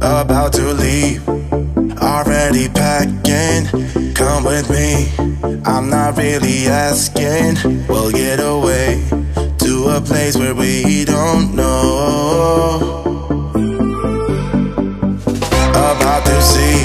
about to leave. Already packing, come with me. I'm not really asking. We'll get away to a place where we don't know. About to see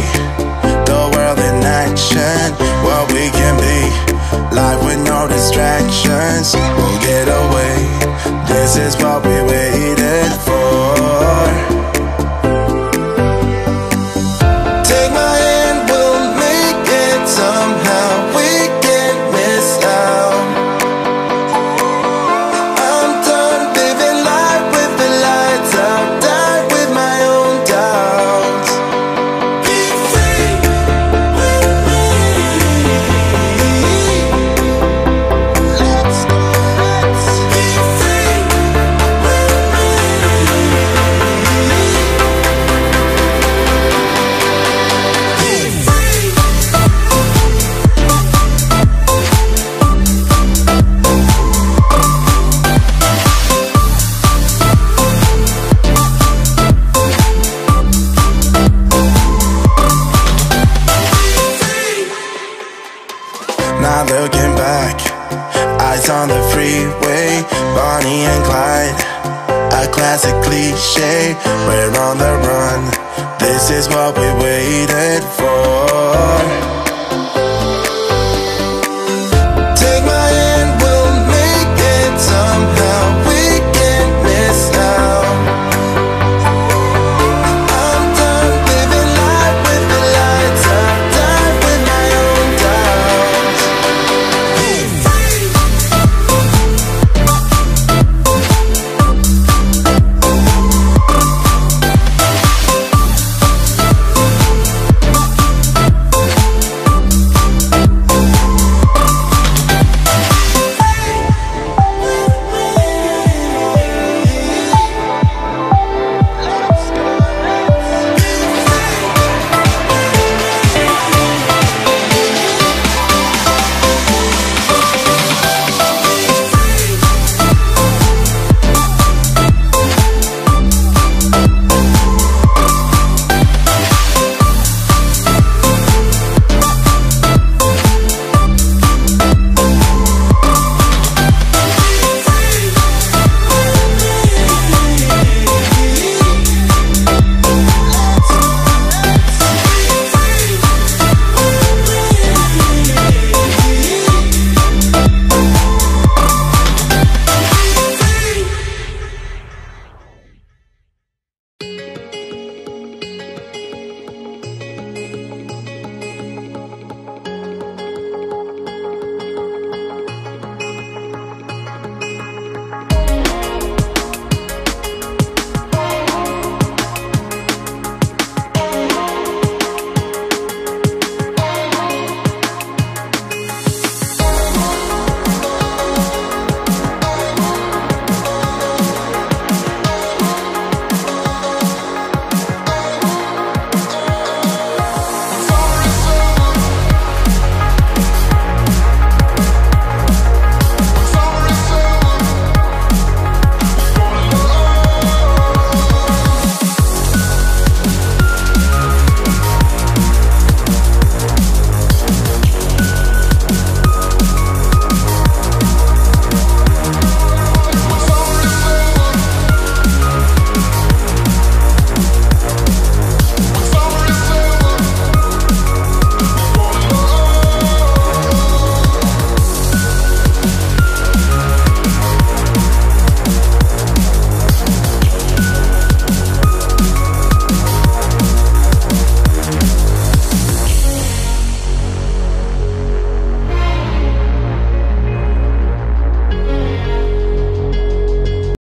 freeway, Bonnie and Clyde. A classic cliche, we're on the run. This is what we waited for.